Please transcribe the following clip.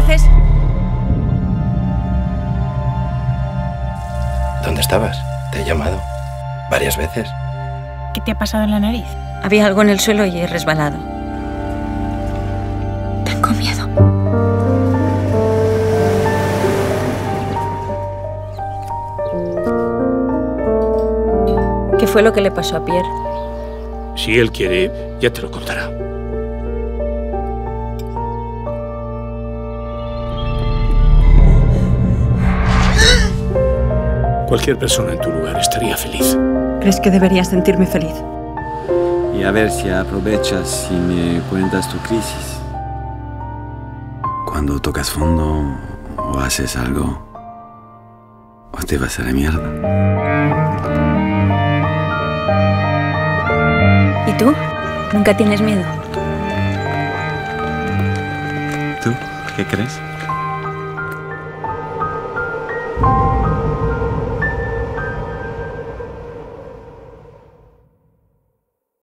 haces? ¿Dónde estabas? Te he llamado varias veces. ¿Qué te ha pasado en la nariz? Había algo en el suelo y he resbalado. Tengo miedo. ¿Qué fue lo que le pasó a Pierre? Si él quiere, ya te lo contará. Cualquier persona en tu lugar estaría feliz. ¿Crees que debería sentirme feliz? Y a ver si aprovechas y me cuentas tu crisis. Cuando tocas fondo o haces algo, o te vas a la mierda. ¿Y tú? ¿Nunca tienes miedo? ¿Tú qué crees?